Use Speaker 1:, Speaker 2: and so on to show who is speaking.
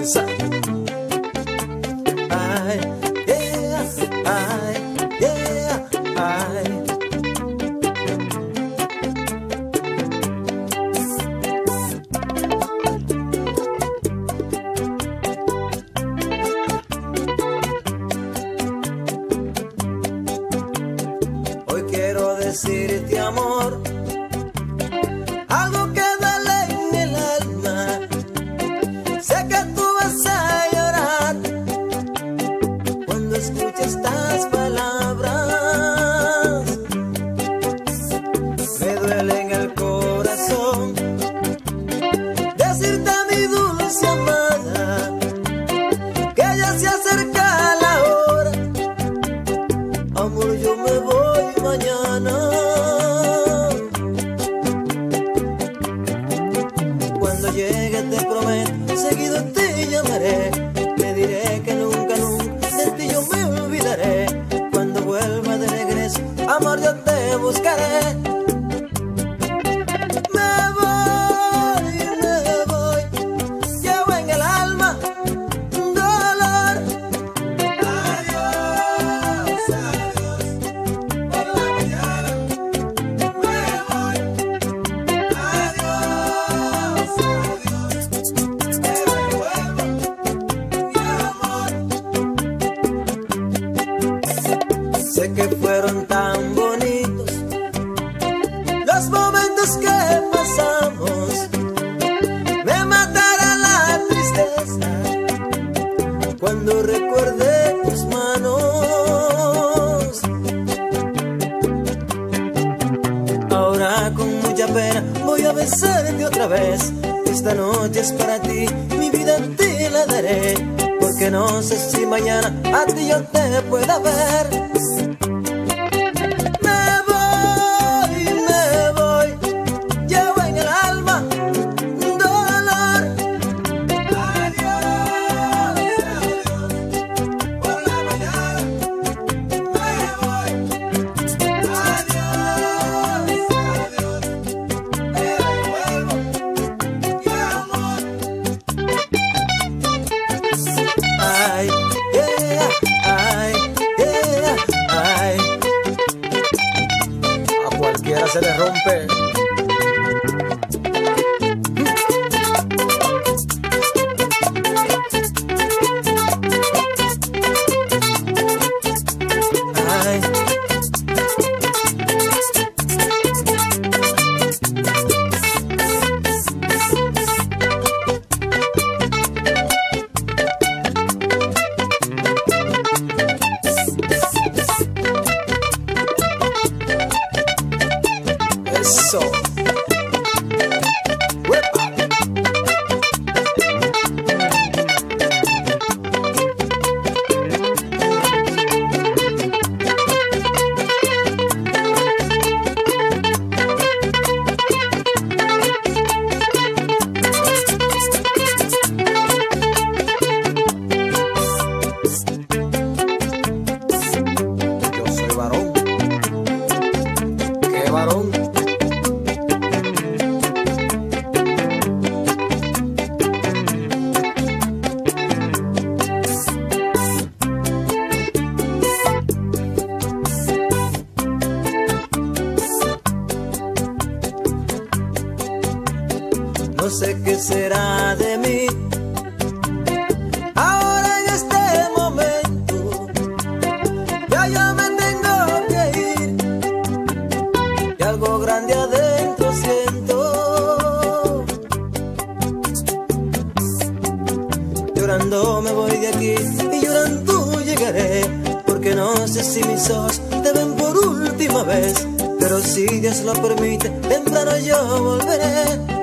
Speaker 1: danza. Ay, yeah, ay, yeah, ay. Hoy quiero decirte amor, Llegue te prometo, seguido te llamaré. Te diré que nunca, nunca de ti yo me olvidaré. Cuando vuelva de regreso, amor, yo te buscaré. Recuerde tus manos. Ahora con mucha pena voy a besarte otra vez. Esta noche es para ti, mi vida te la daré. Porque no sé si mañana a ti yo te pueda ver. Se le rompe. Varón? No sé qué será de mí. Grande adentro siento. Llorando me voy de aquí y llorando llegaré. Porque no sé si mis ojos te ven por última vez. Pero si Dios lo permite, temprano yo volveré.